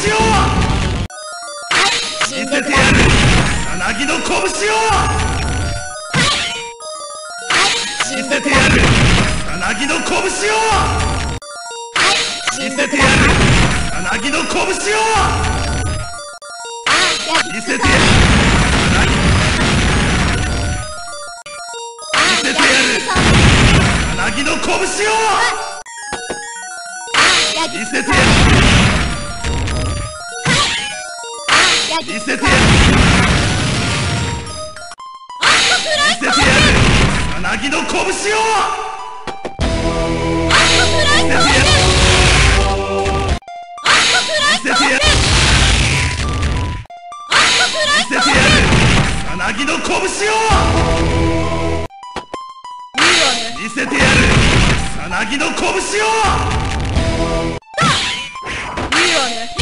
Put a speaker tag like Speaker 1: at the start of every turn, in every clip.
Speaker 1: 拳を。見せてやるなぎの拳を見せてやるなぎの拳を見せてやるなぎの拳を見せてやる見せてやるなぎの拳を見せてやる見せてやる見せてやるなぎの拳を見せてやる見せてやる見せてやるなぎの拳を見せてやるなぎの拳を見せてや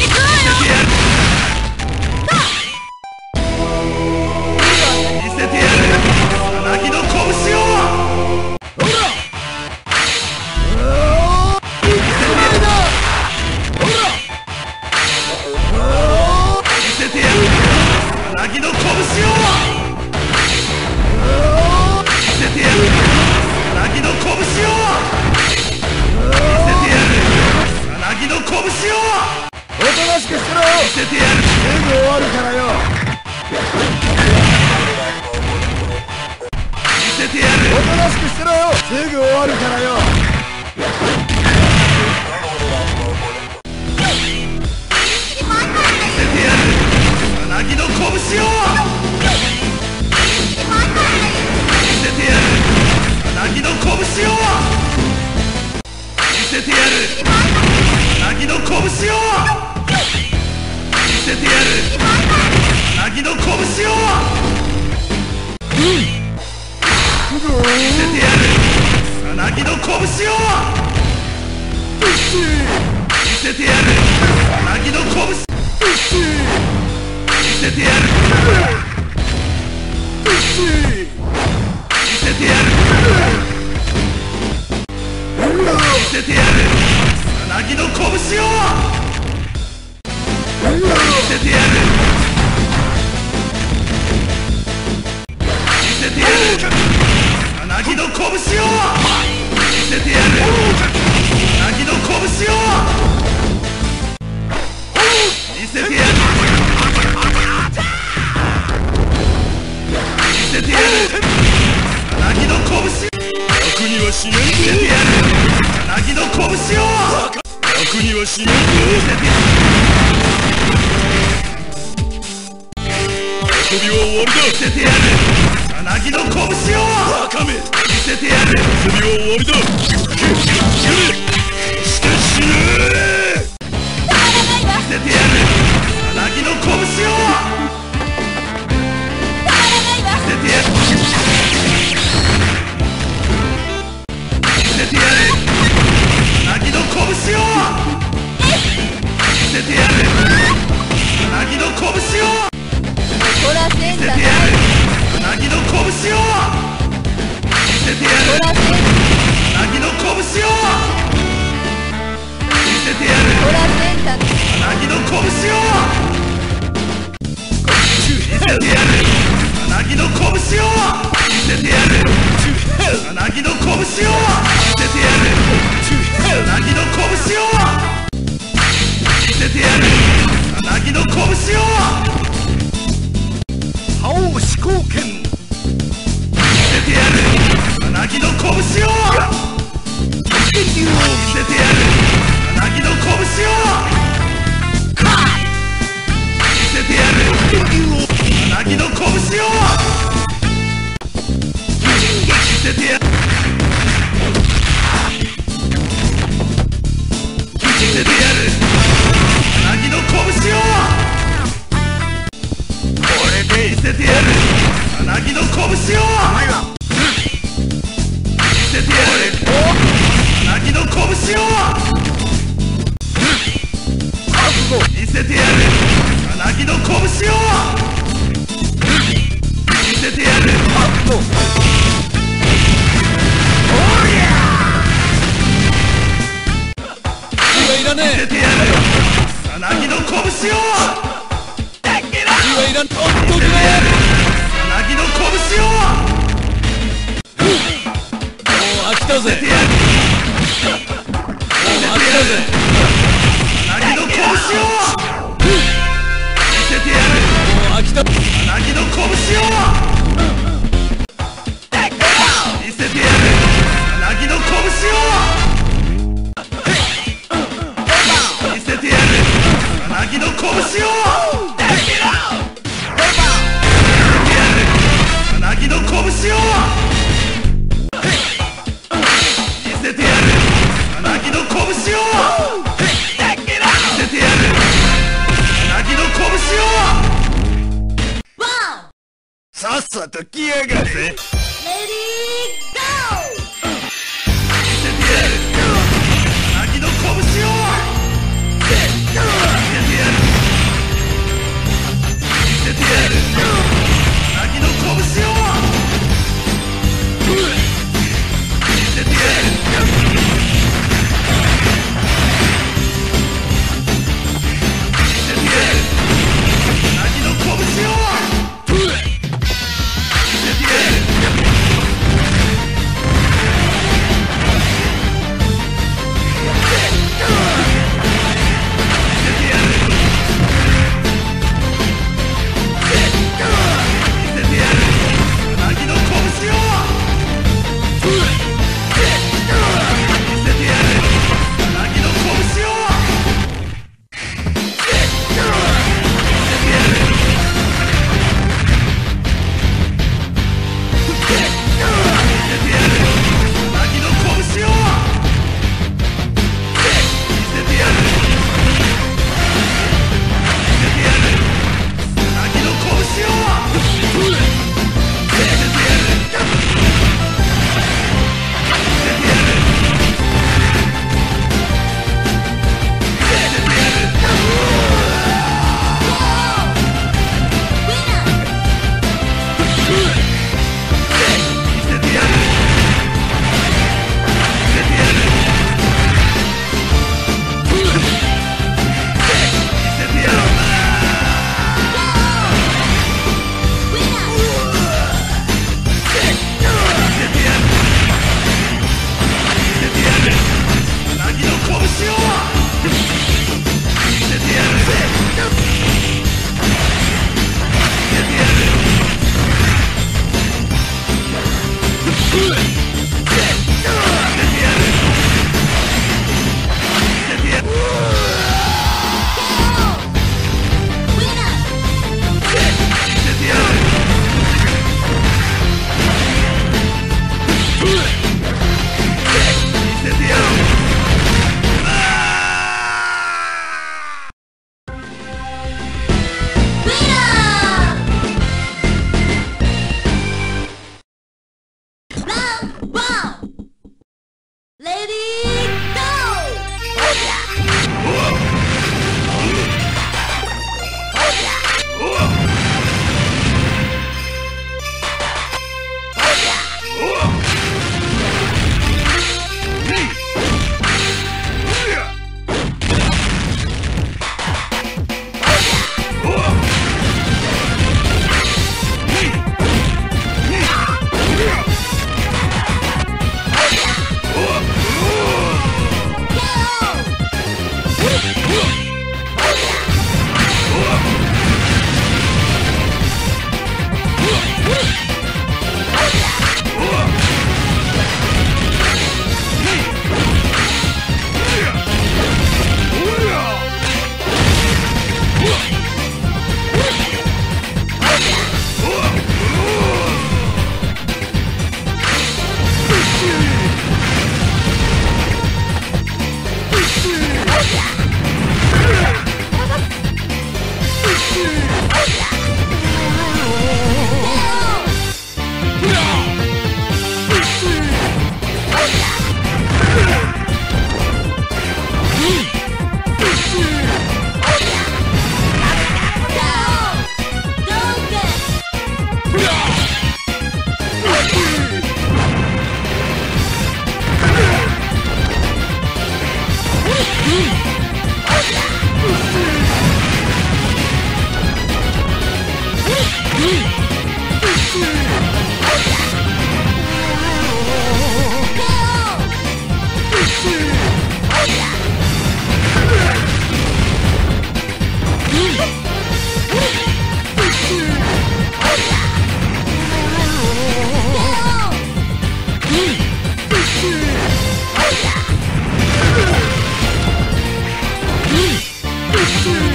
Speaker 1: 見せてやる。なぎの拳を見せてやる。なぎの拳を見せてやる。見せてやる。なぎの拳
Speaker 2: 楽にはしない
Speaker 1: 見せてやるなぎの拳を
Speaker 2: 楽にはしない
Speaker 1: 見せてや
Speaker 2: 遊びは終わりだ。
Speaker 1: 見せてやるなぎの拳を
Speaker 2: バカめ
Speaker 1: 見せてやる
Speaker 2: 遊びは終わりだ you.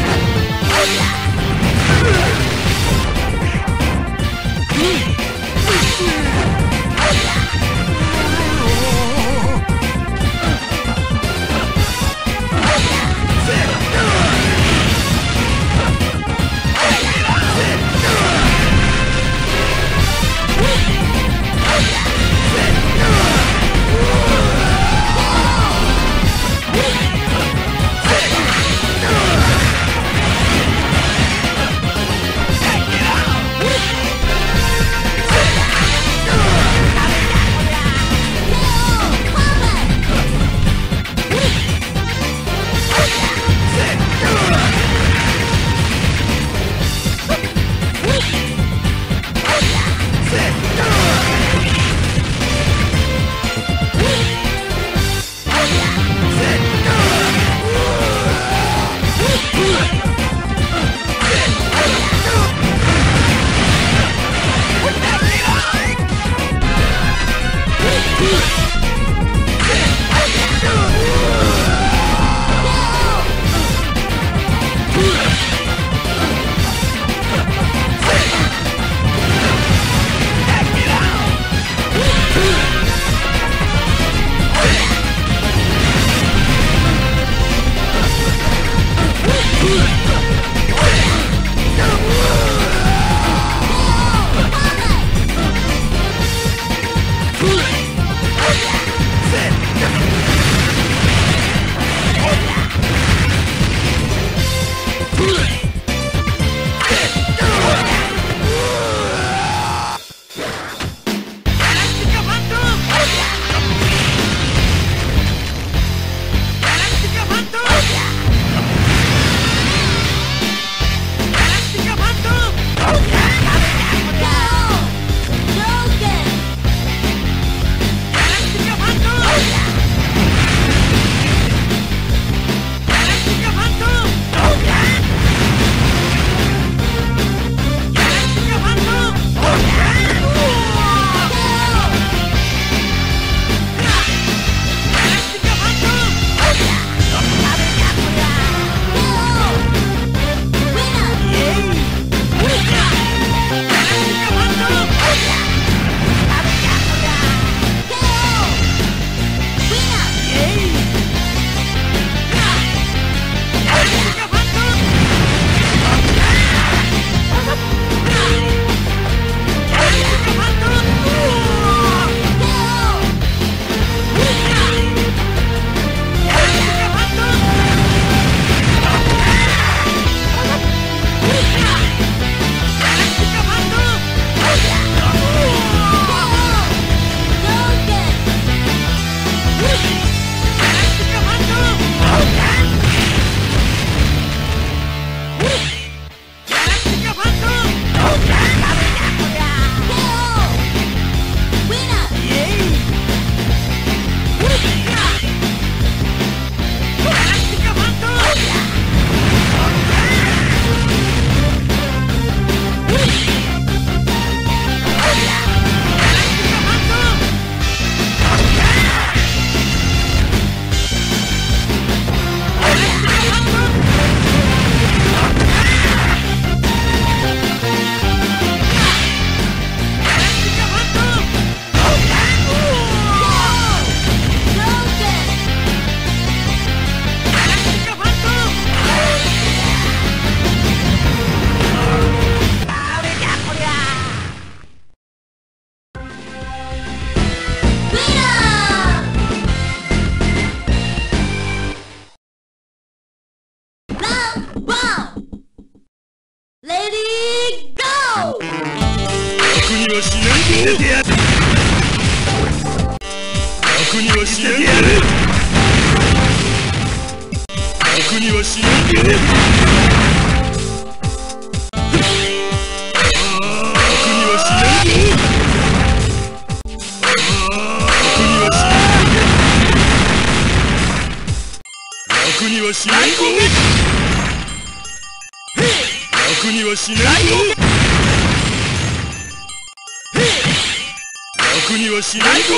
Speaker 2: し
Speaker 1: な
Speaker 2: い
Speaker 1: ぞ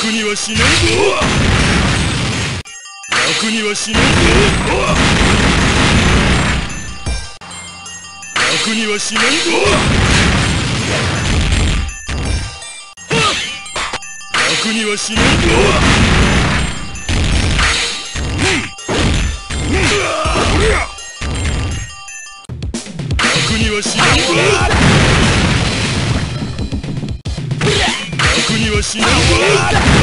Speaker 1: 楽にはしないぞ楽にはしないぞ楽にはしないぞ楽にはしないぞ死な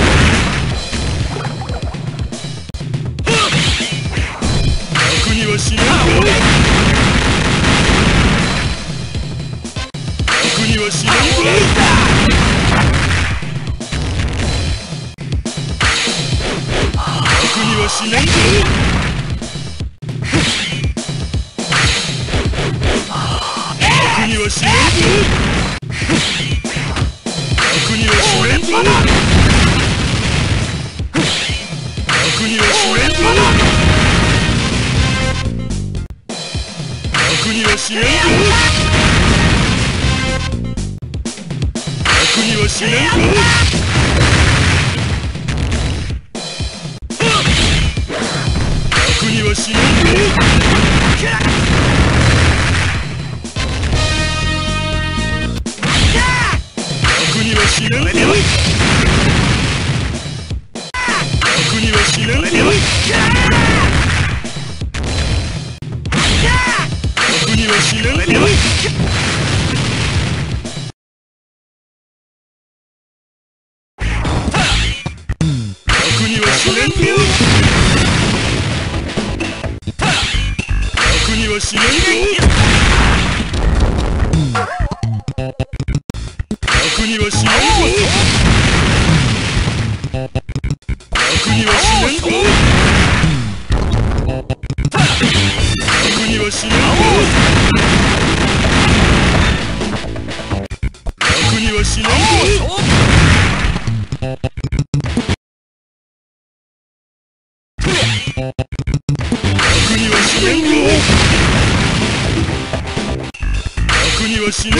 Speaker 1: 楽にはしない。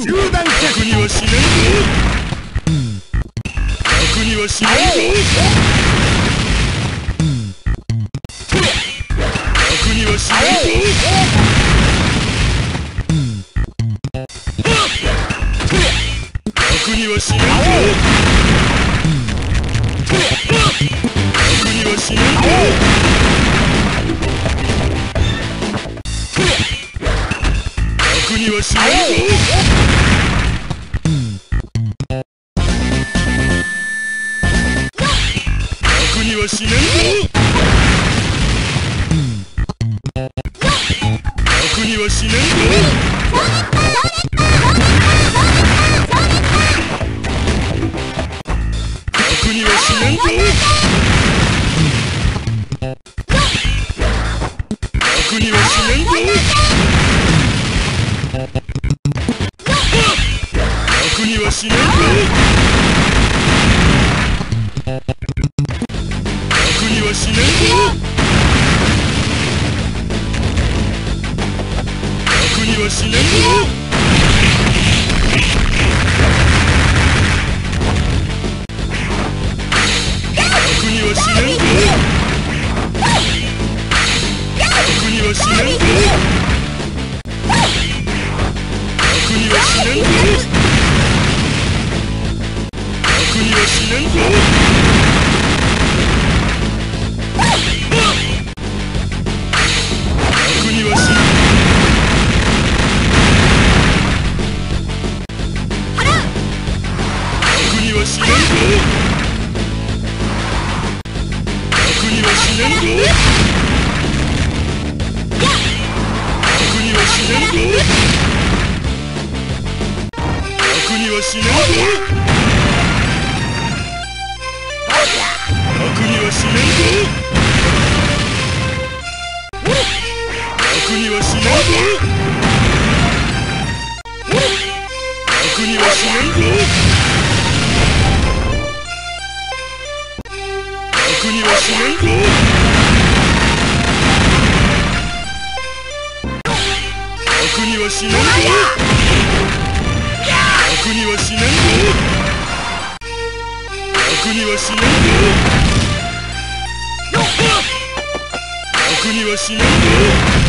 Speaker 1: 縦断客にはしないぞにはしないぞじれ。りはしねえにはしないぞ。楽にはしねえぞ。楽にはしねえぞ。楽にはしぞ。にはしねえぞ。しないよ僕にはしないよ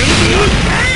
Speaker 1: Bring me your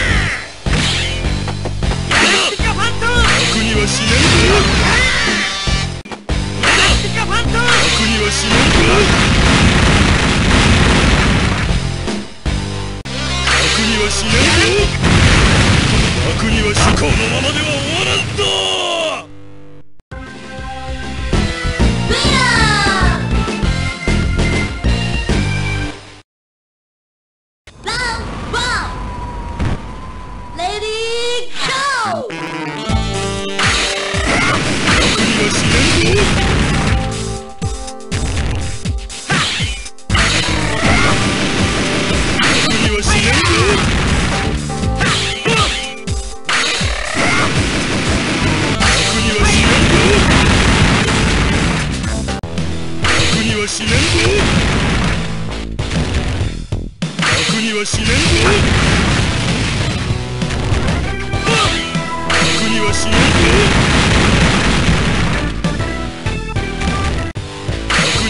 Speaker 1: しな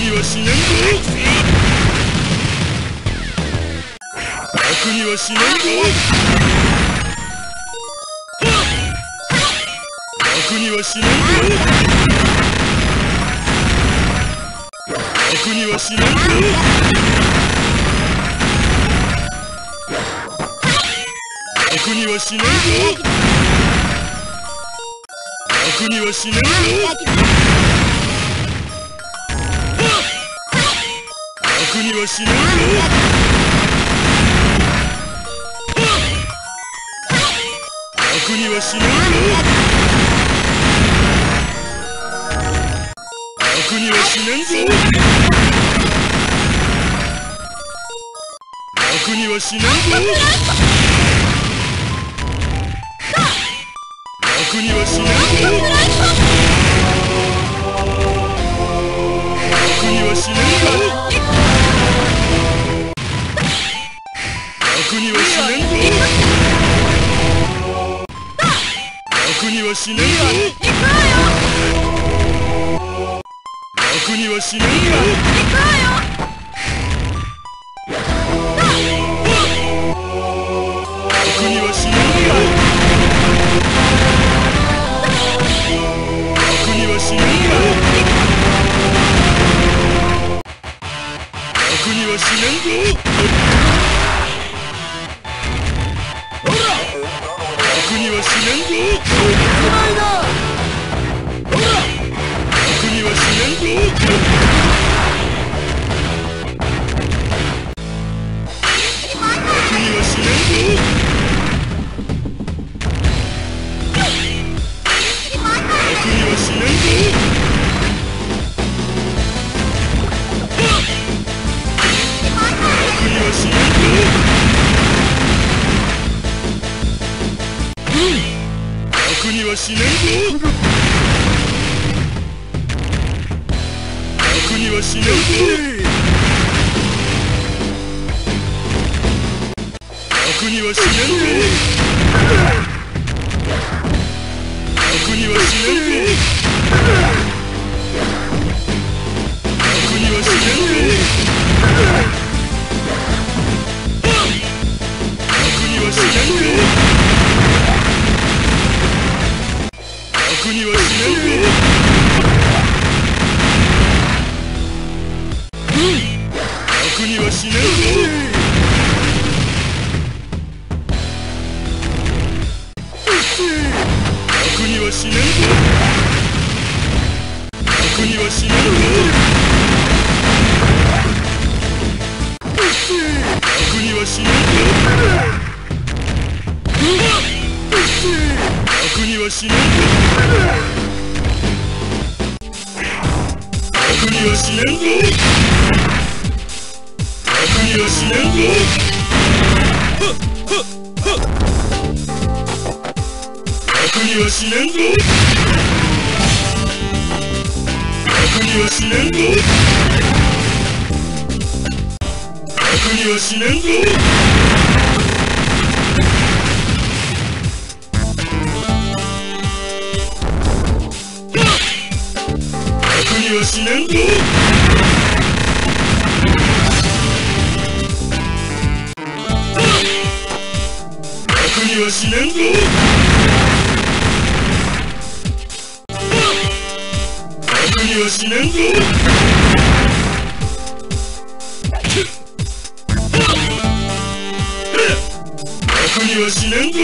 Speaker 1: にはしないぞ。楽にはしないぞ。楽にはしないぞ。楽にはしないぞ。楽にはしないぞ。楽には楽にはしない楽には楽にはぞ。楽にはしないぞ。楽にはしないにはしない楽にはしないにはしないにはしないしないぞ。楽にはしないぞ。楽にはしないぞ。楽にはしないぞ。しに楽にはしにはし
Speaker 2: ねんぞ
Speaker 1: 楽にはしねんぞ楽にはしねんぞ楽にはしねんぞ。にはしねんぞ。はしね
Speaker 3: ん
Speaker 1: ぞ。には死ね
Speaker 2: んぞ。